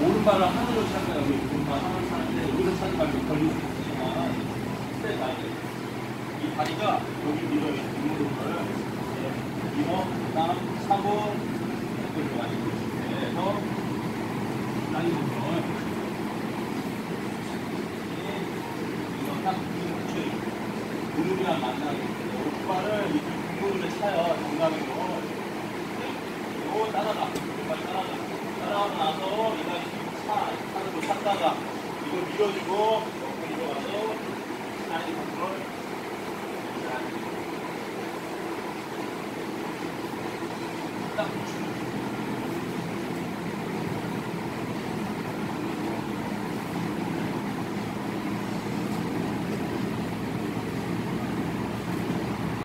오른발을 하늘로 찾아요. 우리 오른발 하늘 차는데 여기서 차지 말고 걸릴 수 있지만 스텝 다리. 이 다리가 여기 밀어요. 이무릎을 이모, 다음, 사고 이렇게 가지고 해서 다리 부분을 이거 딱 붙여요. 무릎이랑 만나게 오른발을 이 무릎에 차요. 정강이로. 이거 따라가. 오른발 따라가. 따라가고 나서 이거 차, 찾다가 이거 밀어주고 옆으로 들어가서 다리 부분을 딱.